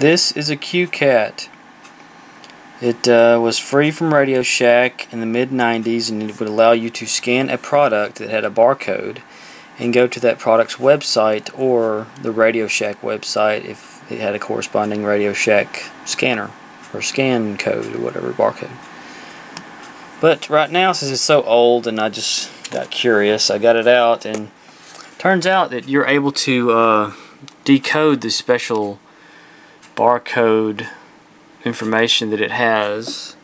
This is a CueCat. It uh, was free from Radio Shack in the mid 90s and it would allow you to scan a product that had a barcode and go to that product's website or the Radio Shack website if it had a corresponding Radio Shack scanner or scan code or whatever barcode. But right now, since it's so old and I just got curious, I got it out and turns out that you're able to uh, decode the special barcode information that it has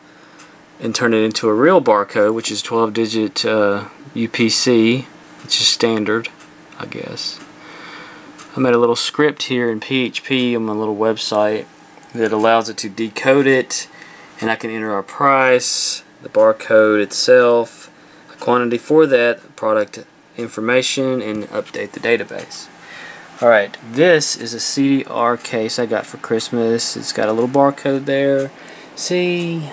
and turn it into a real barcode which is 12 digit uh, UPC which is standard I guess. I made a little script here in PHP on my little website that allows it to decode it and I can enter our price the barcode itself a quantity for that product information and update the database Alright, this is a CDR case I got for Christmas. It's got a little barcode there. See?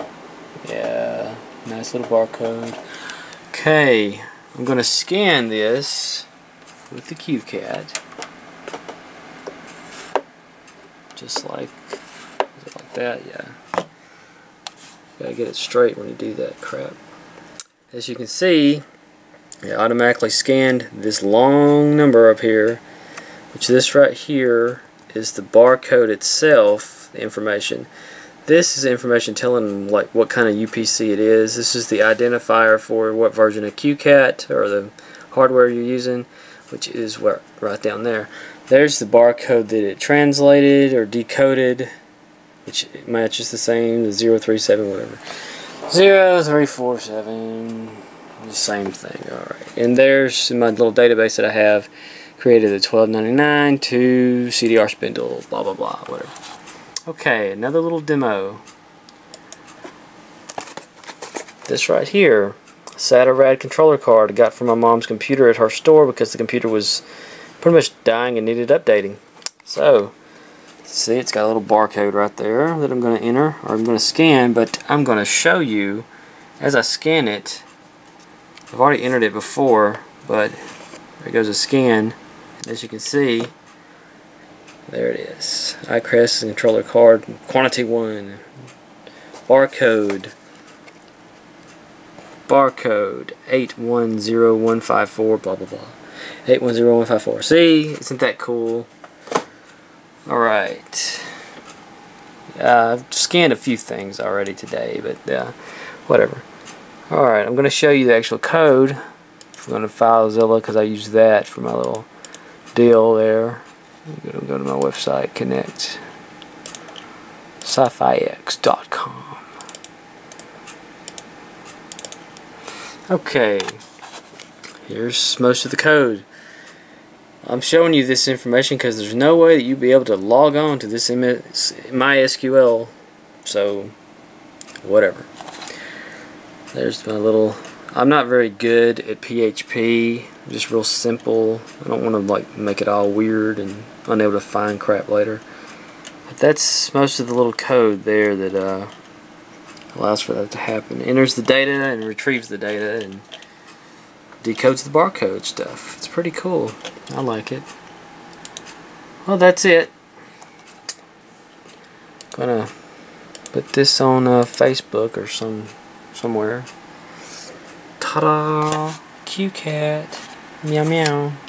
Yeah, nice little barcode. Okay, I'm going to scan this with the CueCat. Just like, like that, yeah. Gotta get it straight when you do that crap. As you can see, it automatically scanned this long number up here which this right here is the barcode itself, the information. This is information telling like what kind of UPC it is. This is the identifier for what version of CueCat or the hardware you're using, which is what right down there. There's the barcode that it translated or decoded, which matches the same, the 037, whatever. 0347, the same thing, alright. And there's my little database that I have created the 1299 to CDR spindle, blah blah blah, whatever. Okay, another little demo. This right here, SATA RAID controller card I got from my mom's computer at her store because the computer was pretty much dying and needed updating. So, see it's got a little barcode right there that I'm going to enter, or I'm going to scan, but I'm going to show you as I scan it. I've already entered it before, but there goes a scan as you can see there it is. iCrest controller card quantity 1 barcode. Barcode 810154 blah blah blah. 810154 see? Isn't that cool? Alright. Uh, I've scanned a few things already today but uh, whatever. Alright I'm going to show you the actual code. I'm going to FileZilla because I use that for my little deal there. Going to go to my website, connect sci-fi-x.com. Okay, here's most of the code. I'm showing you this information because there's no way that you'd be able to log on to this MySQL, so whatever. There's my little I'm not very good at PHP. Just real simple. I don't want to like make it all weird and unable to find crap later. But that's most of the little code there that uh, allows for that to happen. Enters the data and retrieves the data and decodes the barcode stuff. It's pretty cool. I like it. Well, that's it. Gonna put this on uh, Facebook or some somewhere. Ta-da! CueCat. Meow meow.